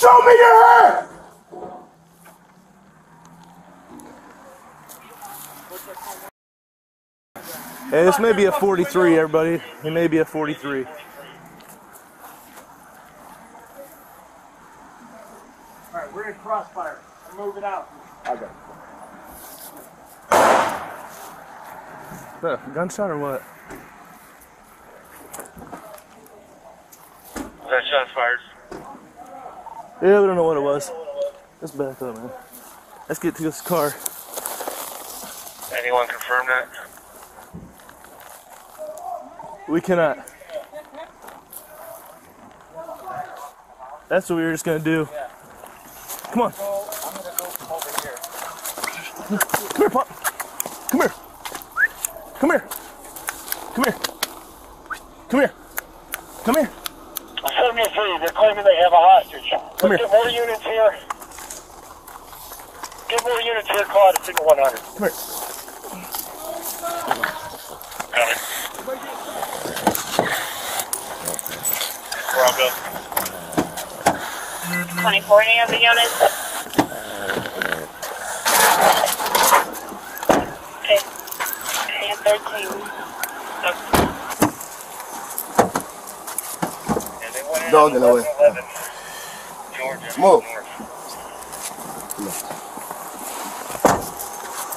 Show me your hair! Hey, this may be a 43, everybody. It may be a 43. Alright, we're in crossfire. I'm moving out. Okay. Uh, gunshot or what? That shots fired. Yeah, we don't know what it was. Let's back up, man. Let's get to this car. Anyone confirm that? We cannot. That's what we were just gonna do. Come on. I'm gonna go over here. Come here, Pop. Come here. Come here. Come here. Come here. Come here. 73, they're claiming they have a hostage. Come Let's here. get more units here. Get more units here, call it a single 100. Come here. Got. Where I'll go. 24 any of the units. Okay. And 13. And Dog in the way. Georgia.